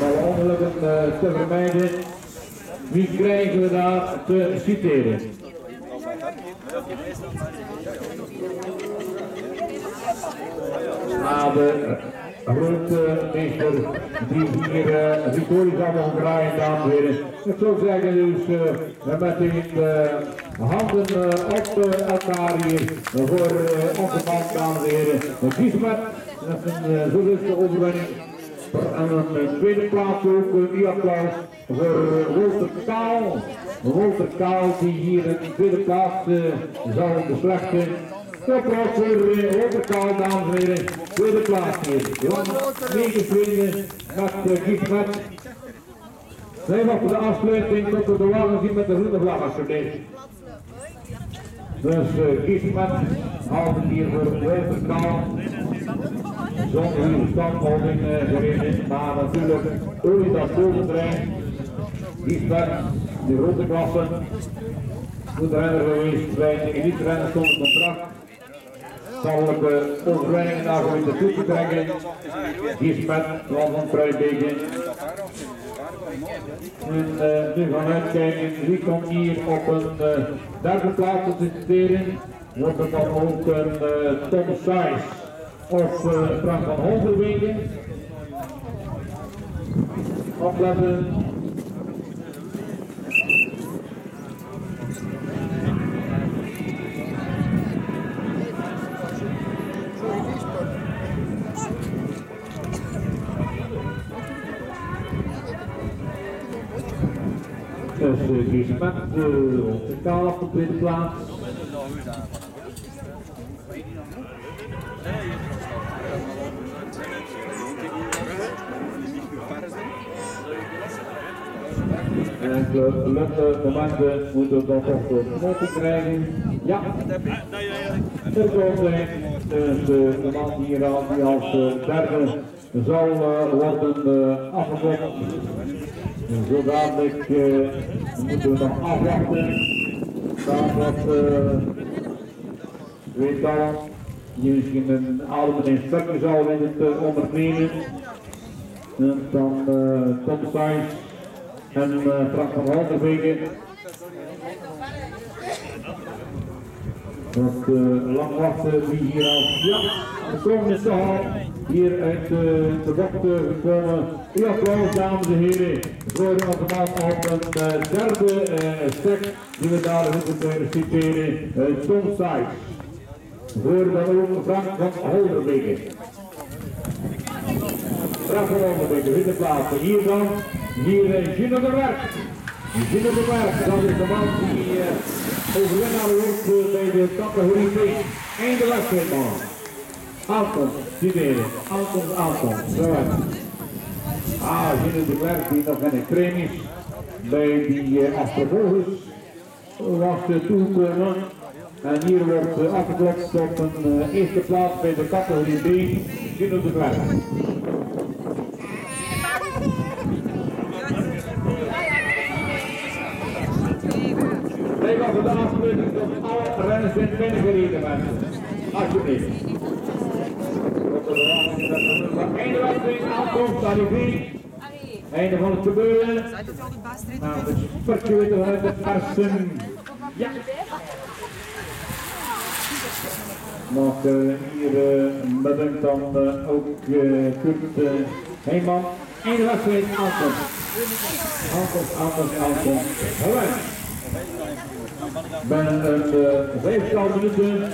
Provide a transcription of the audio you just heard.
Maar ongelukken uh, te vermijden, wie krijgen we daar te citeren? Na de grootmeester die hier uh, Victorie zal mogen draaien, dames en heren. Ik zou zeggen dus uh, met de handen uh, op elkaar hier voor onze man, dames en heren. Giesmet, dat is een uh, overwinning. En een tweede plaats ook een applaus voor Walter Kaal. Walter Kaal die hier de tweede plaats zal beslechten. Applaus voor Walter Kaal, dames en heren. Tweede plaats hier. Jan meegevreden met Giesmet. Wij wachten de afsluiting tot we de wagen zien met de groene vlag alsjeblieft. Dus uh, Giesmet houdt hier voor Walter Kaal. Zonder standhouding gereden, maar natuurlijk ooit dat boventerrein. Giesmet, de grote klasse. Goed renner geweest bij de elite renner zonder contract. Zal ik de overwinningen daarvoor in de toekomst brengen. Giesmet, Jan van Kruijbeke. En nu gaan uitkijken wie komt hier op een uh, derde plaats te citeren. Wordt het dan ook een uh, Tom Sijs of uh, Frank van. Opletten. Dus op de kaal op de tweede plaats. Enkele lutte momenten moeten we nog op de knoppen krijgen. Ja, er komt een. Dus de man hier al die als derde zal worden afgevoerd. Zo dadelijk uh, moeten we nog afwachten. Daar wat uh, weet al, die misschien een oude inspectie zal in het ondernemen. En dan uh, Tom En uh, Frank van Haltervegen. Wat uh, lang wachten wie hier al. Ja, de komende zaal hier uit uh, de bocht gekomen. Uw applaus dames en heren voor onze man op een uh, derde stek die we daar moeten kunnen citeren. Tom Sykes. Voor ook Frank van Holderbeke. Frank van Holderbeke, witte plaatsen. Hier dan, hier Gino de Werk. Gino de Werk, dat is de man die uh, overwinnaar wordt bij de categorie 2. Einde wedstrijd man. Anton, citeren. Anton, Anton. Zo Ah, Gino de Klerk die nog in een bij die uh, achtervolgers was uh, toegekomen. En hier wordt uh, afgeklopt op een uh, eerste plaats bij de categorie B, Gino de Klerk. Wij wachten de afsluiting tot alle renners zijn binnengereden mensen. Alsjeblieft. Einde wedstrijd aankomst, arrivé. Einde van het gebeuren. Nou, de spurtje weer uit de persen. Ja. Nog uh, hier uh, bedankt dan uh, ook uh, Kurt Heeman. Einde wedstrijd aankomst. Aankomst, aankomst, aankomst. Alright. Ben een uh, vijftal minuten.